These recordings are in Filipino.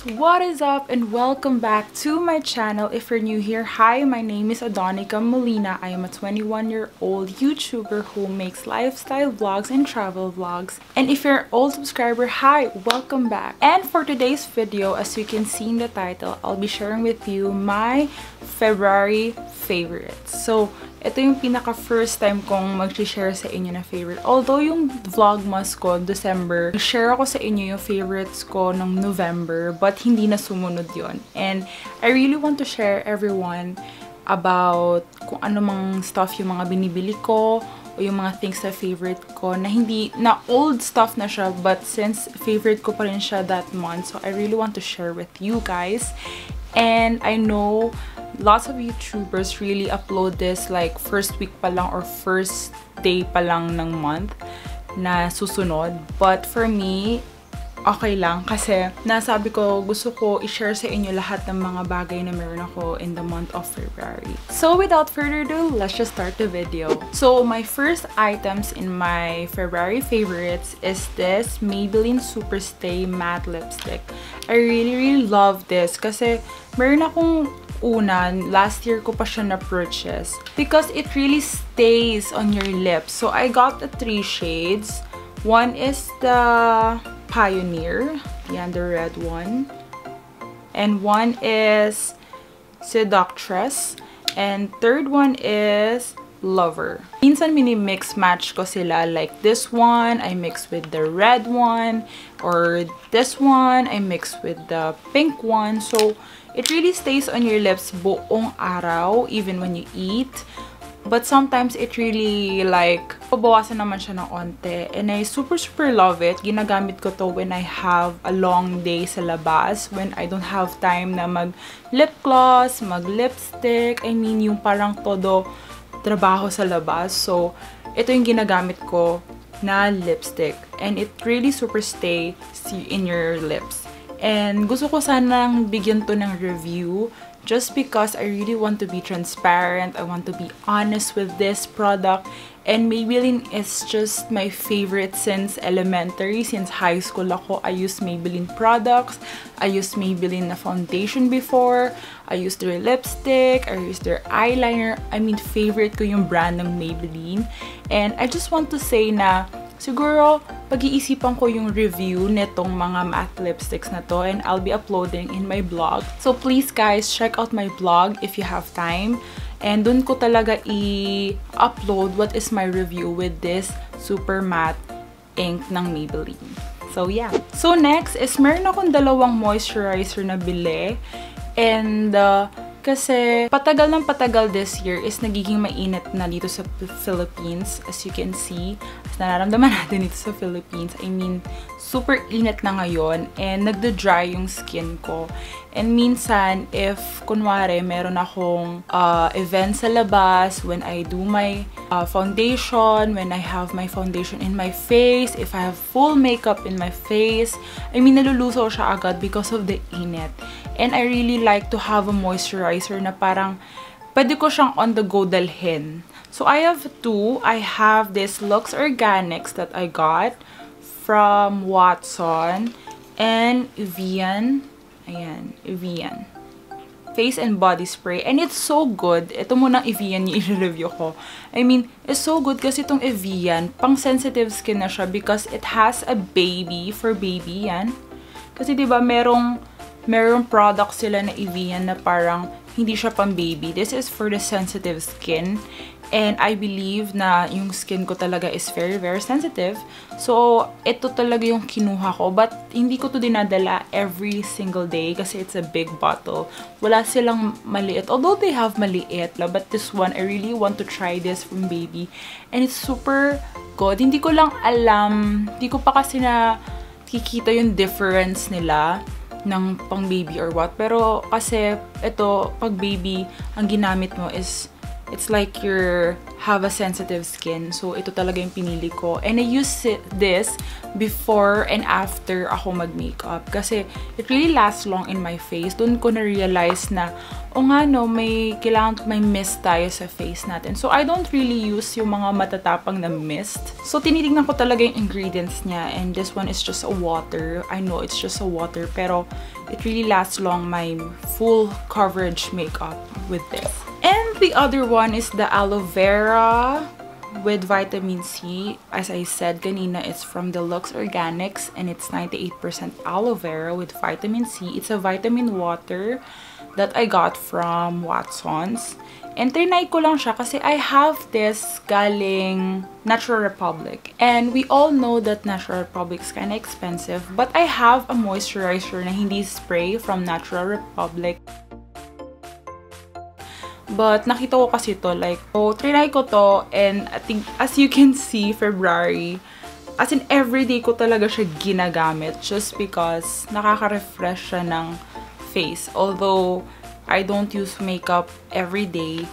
What is up and welcome back to my channel. If you're new here, hi, my name is Adonica Molina. I am a 21-year-old YouTuber who makes lifestyle vlogs and travel vlogs. And if you're an old subscriber, hi, welcome back. And for today's video, as you can see in the title, I'll be sharing with you my February favorites. So, ito yung pinaka first time kong mag-share sa inyo na favorite. Although yung vlogmas ko, December, share ako sa inyo yung favorites ko ng November, but hindi na sumunod yon And I really want to share everyone about kung ano mang stuff yung mga binibili ko, o yung mga things na favorite ko na hindi, na old stuff na siya, but since favorite ko pa rin siya that month, so I really want to share with you guys. And I know lots of YouTubers really upload this like first week pa lang or first day pa lang ng month na susunod. But for me, okay lang kasi nasabi ko gusto ko i-share sa inyo lahat ng mga bagay na meron ako in the month of February. So without further ado, let's just start the video. So my first items in my February favorites is this Maybelline Superstay Matte Lipstick. I really really love this kasi meron akong una, last year ko pa siya na-purchase because it really stays on your lips. So I got the three shades. One is the Pioneer. Yan, the red one. And one is Seductress. And third one is Lover. Minsan mini-mix match ko sila. Like this one, I mix with the red one. Or this one, I mix with the pink one. So, it really stays on your lips buong araw, even when you eat. But sometimes it really like, pabawasan naman siya ng onte. And I super super love it. Ginagamit ko to when I have a long day sa labas. When I don't have time na mag lip gloss, mag lipstick. I mean, yung parang todo trabaho sa labas. So, ito yung ginagamit ko na lipstick. And it really super stay in your lips. And gusto ko sanang bigyan to ng review just because I really want to be transparent. I want to be honest with this product. And Maybelline is just my favorite since elementary. Since high school ako, I used Maybelline products. I used Maybelline na foundation before. I used their lipstick. I used their eyeliner. I mean, favorite ko yung brand ng Maybelline. And I just want to say na siguro pag-iisipan ko yung review nitong mga matte lipsticks na to and I'll be uploading in my blog. So please guys, check out my blog if you have time. And dun ko talaga i-upload what is my review with this super matte ink ng Maybelline. So yeah. So next is meron akong dalawang moisturizer na bili. And uh, kasi patagal ng patagal this year is nagiging mainit na dito sa Philippines. As you can see, as nararamdaman natin dito sa Philippines. I mean, super init na ngayon and nagda-dry yung skin ko. And minsan, if kunwari meron akong uh, event sa labas, when I do my uh, foundation, when I have my foundation in my face, if I have full makeup in my face, I mean, nalulusaw siya agad because of the init. And I really like to have a moisturizer na parang pwede ko siyang on the go dalhin. So I have two. I have this Lux Organics that I got from Watson and Evian Ayan, Evian. Face and body spray. And it's so good. Ito muna Evian yung i-review ko. I mean, it's so good kasi itong Evian, pang sensitive skin na siya because it has a baby for baby yan. Kasi 'di ba merong merong product sila na Evian na parang hindi siya pang baby. This is for the sensitive skin. And I believe na yung skin ko talaga is very, very sensitive. So, ito talaga yung kinuha ko. But, hindi ko to dinadala every single day kasi it's a big bottle. Wala silang maliit. Although they have maliit, but this one, I really want to try this from baby. And it's super good. Hindi ko lang alam, hindi ko pa kasi na kikita yung difference nila ng pang baby or what. Pero kasi ito, pag baby, ang ginamit mo is it's like you have a sensitive skin. So, ito talaga yung pinili ko. And I use this before and after ako mag-makeup. Kasi it really lasts long in my face. Doon ko na-realize na, o nga no, may kailangan may mist tayo sa face natin. So, I don't really use yung mga matatapang na mist. So, tinitingnan ko talaga yung ingredients niya. And this one is just a water. I know it's just a water. Pero, it really lasts long my full coverage makeup with this. And the other one is the aloe vera with vitamin C. As I said kanina, it's from Deluxe Organics and it's 98% aloe vera with vitamin C. It's a vitamin water that I got from Watson's. And trinay ko lang siya kasi I have this galing Natural Republic. And we all know that Natural Republic is kinda expensive. But I have a moisturizer na hindi spray from Natural Republic. But, nakita ko kasi to, like, so, trinay ko to, and I think, as you can see, February, as in, everyday ko talaga siya ginagamit just because nakaka-refresh siya ng face. Although, I don't use makeup every day.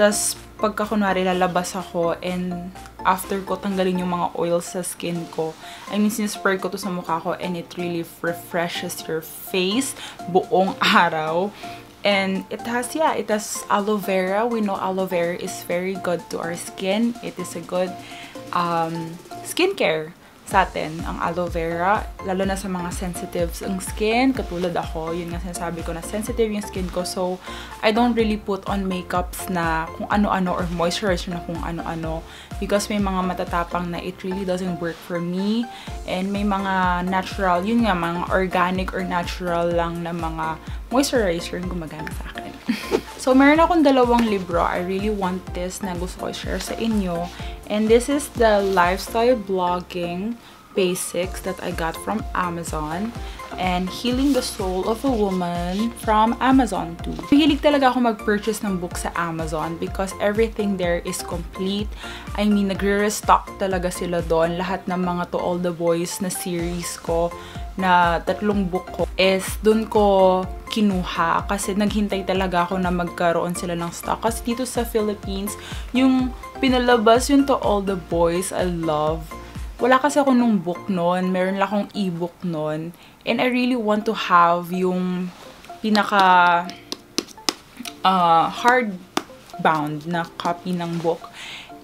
Tapos, pagka kunwari lalabas ako and after ko tanggalin yung mga oils sa skin ko, I mean, sinispray ko to sa mukha ko and it really refreshes your face buong araw. And it has, yeah, it has aloe vera. We know aloe vera is very good to our skin. It is a good um, skincare sa atin, ang aloe vera. Lalo na sa mga sensitives ang skin. Katulad ako, yun nga sinasabi ko na sensitive yung skin ko. So, I don't really put on makeups na kung ano-ano or moisturizer na kung ano-ano. Because may mga matatapang na it really doesn't work for me. And may mga natural, yun nga, mga organic or natural lang na mga moisturizer yung gumagana sa akin. so, meron akong dalawang libro. I really want this na gusto ko share sa inyo. And this is the lifestyle blogging basics that I got from Amazon and Healing the Soul of a Woman from Amazon too. Mahilig talaga ako mag-purchase ng book sa Amazon because everything there is complete. I mean, nagre-restock talaga sila doon. Lahat ng mga To All the Boys na series ko na tatlong book ko is doon ko kinuha kasi naghintay talaga ako na magkaroon sila ng stock. Kasi dito sa Philippines, yung pinalabas yung To All the Boys I Love wala kasi ako nung book noon. Meron lang akong e-book noon. And I really want to have yung pinaka uh, hardbound na copy ng book.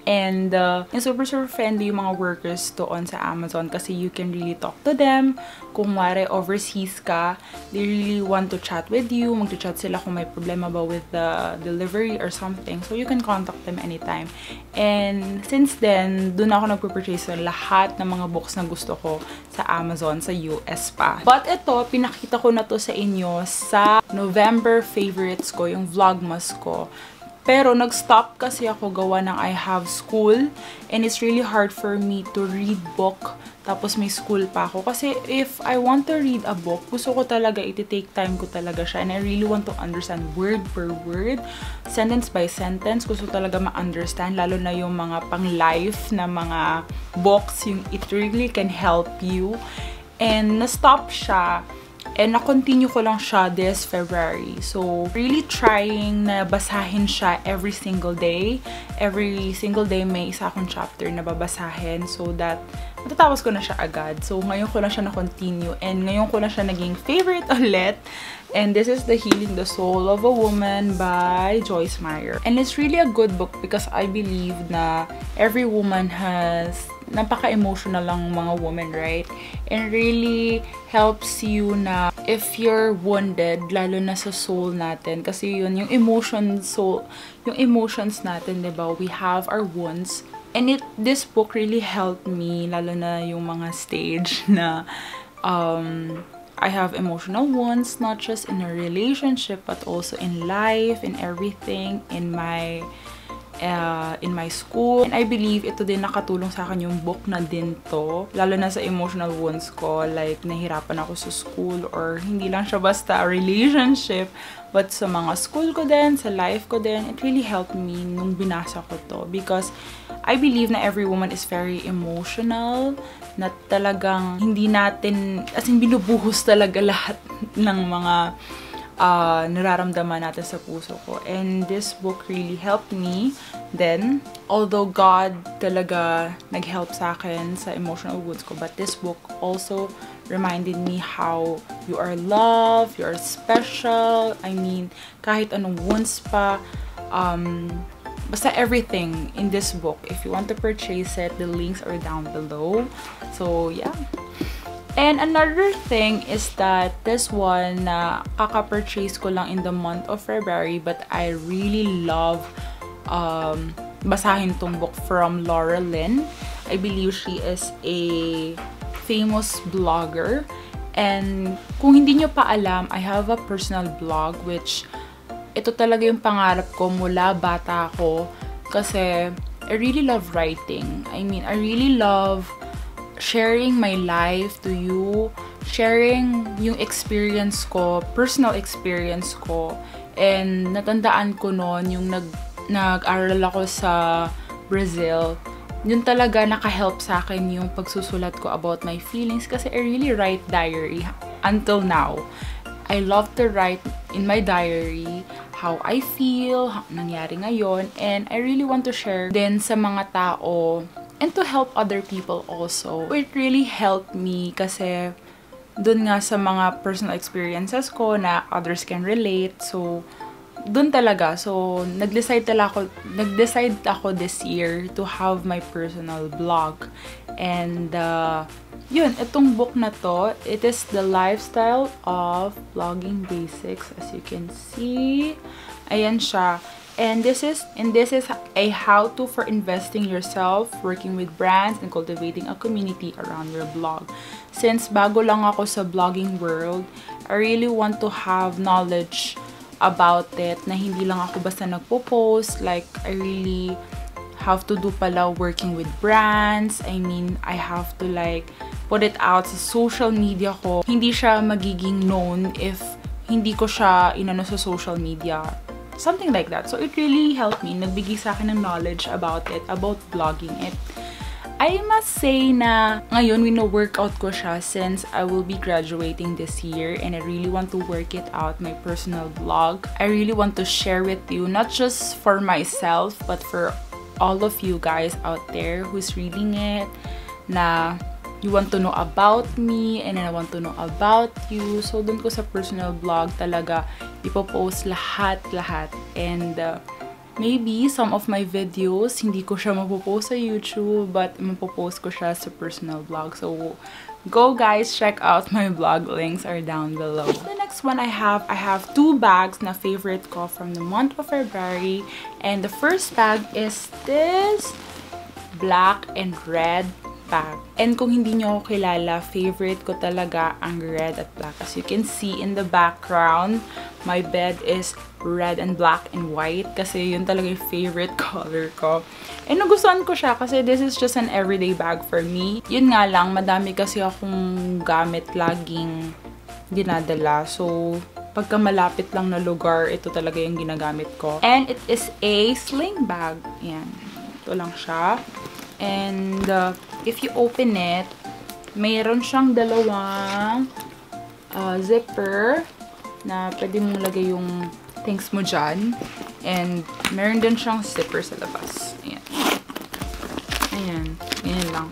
And uh, super super friendly yung mga workers doon sa Amazon kasi you can really talk to them. Kung wari overseas ka, they really want to chat with you. Mag-chat sila kung may problema ba with the delivery or something. So you can contact them anytime. And since then, doon ako nagpo-purchase ng lahat ng mga books na gusto ko sa Amazon, sa US pa. But ito, pinakita ko na to sa inyo sa November favorites ko, yung vlogmas ko. Pero nag-stop kasi ako gawa ng I have school and it's really hard for me to read book tapos may school pa ako. Kasi if I want to read a book, gusto ko talaga, iti-take time ko talaga siya and I really want to understand word per word, sentence by sentence. Gusto talaga ma-understand, lalo na yung mga pang-life na mga books, yung it really can help you. And na-stop siya And na-continue ko lang siya this February. So, really trying na basahin siya every single day. Every single day may isa akong chapter na babasahin so that matatapos ko na siya agad. So, ngayon ko lang siya na-continue. And ngayon ko lang siya naging favorite ulit. And this is The Healing the Soul of a Woman by Joyce Meyer. And it's really a good book because I believe na every woman has napaka-emotional lang mga women, right? And really helps you na if you're wounded, lalo na sa soul natin, kasi yun, yung emotion, soul, yung emotions natin, ba? We have our wounds. And it, this book really helped me, lalo na yung mga stage na um, I have emotional wounds, not just in a relationship, but also in life, in everything, in my uh, in my school. And I believe ito din nakatulong sa akin yung book na din to. Lalo na sa emotional wounds ko. Like, nahirapan ako sa school or hindi lang siya basta relationship. But sa mga school ko din, sa life ko din, it really helped me nung binasa ko to. Because I believe na every woman is very emotional. Na talagang hindi natin, as in binubuhos talaga lahat ng mga uh, nararamdaman natin sa puso ko. And this book really helped me then. Although God talaga nag-help sa akin sa emotional wounds ko, but this book also reminded me how you are loved, you are special. I mean, kahit anong wounds pa, um, basta everything in this book. If you want to purchase it, the links are down below. So, yeah. And another thing is that this one na uh, kaka-purchase ko lang in the month of February but I really love um, basahin tong book from Laura Lynn. I believe she is a famous blogger. And kung hindi nyo pa alam, I have a personal blog which ito talaga yung pangarap ko mula bata ako kasi I really love writing. I mean, I really love sharing my life to you, sharing yung experience ko, personal experience ko. And natandaan ko noon yung nag nag-aral ako sa Brazil. Yun talaga naka-help sa akin yung pagsusulat ko about my feelings kasi I really write diary until now. I love to write in my diary how I feel, nangyari ngayon, and I really want to share din sa mga tao and to help other people also. It really helped me kasi dun nga sa mga personal experiences ko na others can relate. So, dun talaga. So, nag-decide talaga ako, nag-decide ako this year to have my personal blog. And, uh, yun, itong book na to, it is the lifestyle of blogging basics. As you can see, ayan siya. And this is and this is a how-to for investing yourself, working with brands, and cultivating a community around your blog. Since bago lang ako sa blogging world, I really want to have knowledge about it na hindi lang ako basta nagpo-post. Like, I really have to do pala working with brands. I mean, I have to like put it out sa social media ko. Hindi siya magiging known if hindi ko siya inano sa social media something like that. So it really helped me. Nagbigay sa akin ng knowledge about it, about blogging it. I must say na ngayon wino-workout ko siya since I will be graduating this year and I really want to work it out, my personal blog. I really want to share with you, not just for myself, but for all of you guys out there who's reading it, na you want to know about me and I want to know about you. So, dun ko sa personal blog talaga ipopost lahat-lahat. And uh, maybe some of my videos, hindi ko siya mapopost sa YouTube, but mapopost ko siya sa personal blog. So, go guys, check out my blog. Links are down below. The next one I have, I have two bags na favorite ko from the month of February. And the first bag is this black and red bag. And kung hindi nyo ako kilala, favorite ko talaga ang red at black. As you can see in the background, my bed is red and black and white kasi yun talaga yung favorite color ko. And nagustuhan ko siya kasi this is just an everyday bag for me. Yun nga lang, madami kasi akong gamit laging dinadala. So, pagka malapit lang na lugar, ito talaga yung ginagamit ko. And it is a sling bag. Yan. Ito lang siya. And uh, if you open it, mayroon siyang dalawang uh, zipper na pwede mong lagay yung things mo dyan. And meron din siyang zipper sa labas. Ayan. Ayan. Ayan lang.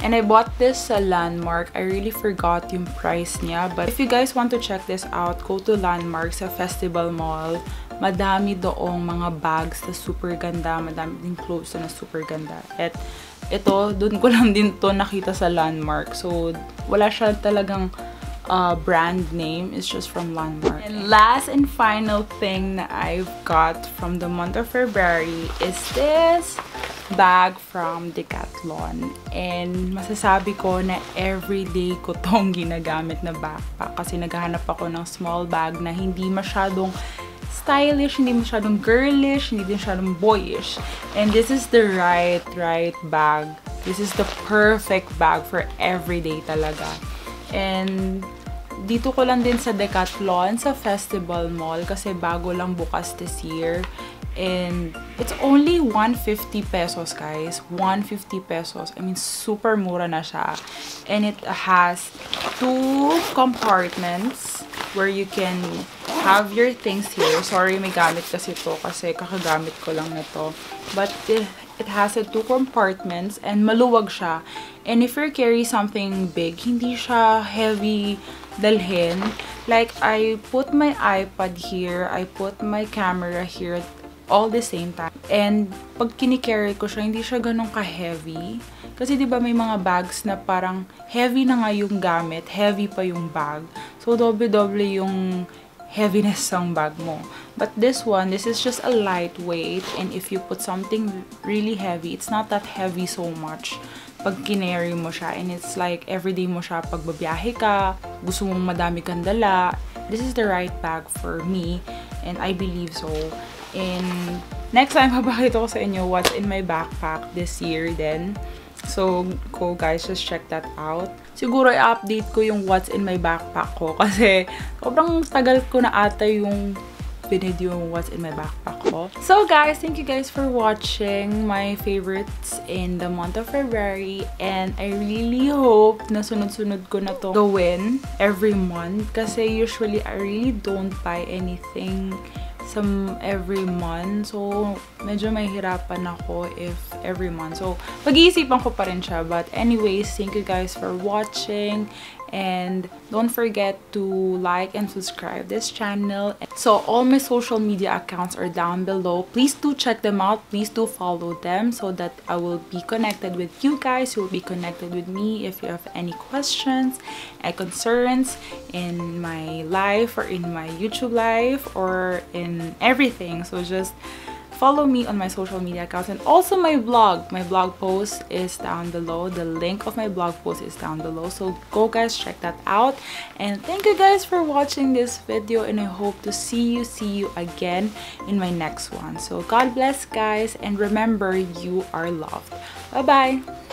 And I bought this sa Landmark. I really forgot yung price niya. But if you guys want to check this out, go to Landmark sa Festival Mall. Madami doong mga bags na super ganda. Madami din clothes na super ganda. At ito, dun ko lang din to nakita sa Landmark. So, wala siya talagang uh, brand name. It's just from Landmark. And last and final thing na I've got from the month of February is this bag from Decathlon. And masasabi ko na everyday ko tong ginagamit na backpack kasi naghahanap ako ng small bag na hindi masyadong stylish, hindi masyadong girlish, hindi din masyadong boyish. And this is the right, right bag. This is the perfect bag for everyday talaga. And dito ko lang din sa Decathlon, sa Festival Mall, kasi bago lang bukas this year. And it's only 150 pesos, guys. 150 pesos. I mean, super mura na siya. And it has two compartments where you can have your things here. Sorry, may gamit kasi to kasi kakagamit ko lang nito. But it, has a two compartments and maluwag siya. And if you carry something big, hindi siya heavy dalhin. Like, I put my iPad here, I put my camera here all the same time. And pag kinikarry ko siya, hindi siya ganun ka-heavy. Kasi 'di ba may mga bags na parang heavy na nga yung gamit, heavy pa yung bag. So doble-doble yung heaviness ng bag mo. But this one, this is just a lightweight and if you put something really heavy, it's not that heavy so much pag kinary mo siya and it's like everyday mo siya pag babiyahe ka, gusto mong madami kang dala, this is the right bag for me and I believe so. And next time, papakita ko sa inyo what's in my backpack this year then. So, go guys, just check that out. Siguro i-update ko yung what's in my backpack ko kasi sobrang tagal ko na ata yung video what's in my backpack ko. So guys, thank you guys for watching my favorites in the month of February and I really hope na sunod-sunod ko na to gawin every month kasi usually I really don't buy anything some every month. So, medyo mahirapan ako if every month. So, pag-iisipan ko pa rin siya. But anyways, thank you guys for watching. And don't forget to like and subscribe this channel. So all my social media accounts are down below. Please do check them out. Please do follow them so that I will be connected with you guys. You will be connected with me if you have any questions and concerns in my life or in my YouTube life or in everything. So just follow me on my social media accounts and also my blog. My blog post is down below. The link of my blog post is down below. So go guys check that out. And thank you guys for watching this video and i hope to see you see you again in my next one. So god bless guys and remember you are loved. Bye bye